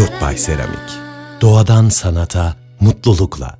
Yurtbay Seramik. Doğadan sanata, mutlulukla.